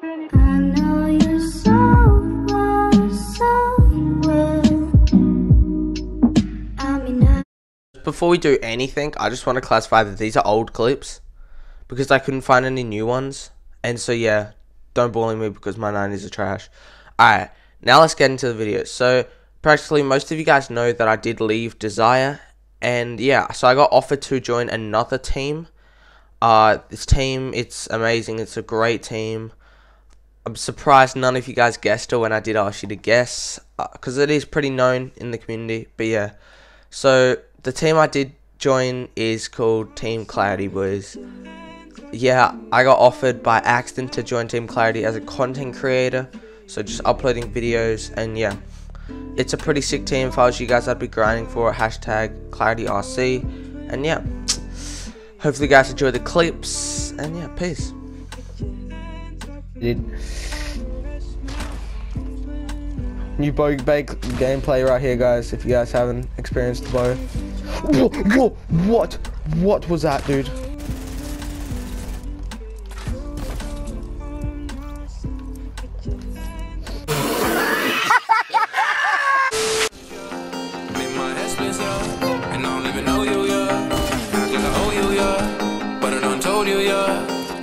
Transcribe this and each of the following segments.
Before we do anything, I just want to classify that these are old clips because I couldn't find any new ones. And so, yeah, don't bully me because my 90s are trash. Alright, now let's get into the video. So, practically most of you guys know that I did leave Desire. And yeah, so I got offered to join another team. Uh, this team, it's amazing. It's a great team. I'm surprised none of you guys guessed it when I did ask you to guess, uh, because it is pretty known in the community. But yeah, so the team I did join is called Team Clarity Boys. Yeah, I got offered by Axden to join Team Clarity as a content creator, so just uploading videos, and yeah, it's a pretty sick team. If I was you guys, I'd be grinding for it. Hashtag ClarityRC, and yeah, hopefully you guys enjoy the clips, and yeah, peace. New bow bake gameplay right here, guys. If you guys haven't experienced the bow. Whoa, whoa, what? What was that, dude?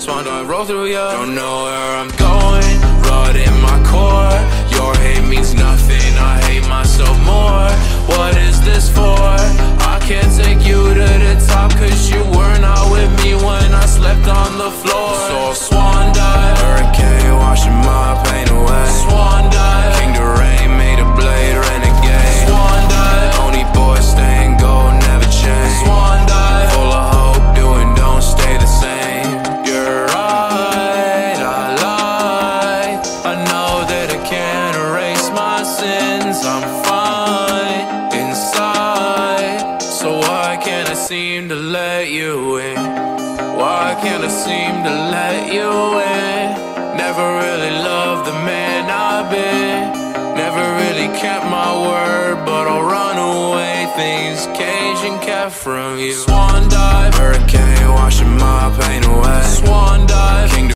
Dive roll through, yeah. Don't know where I'm going. Rot in my core. Sins. I'm fine inside. So why can't I seem to let you in? Why can't I seem to let you in? Never really loved the man I've been. Never really kept my word, but I'll run away. Things and kept from you. Swan dive, hurricane washing my pain away. Swan dive,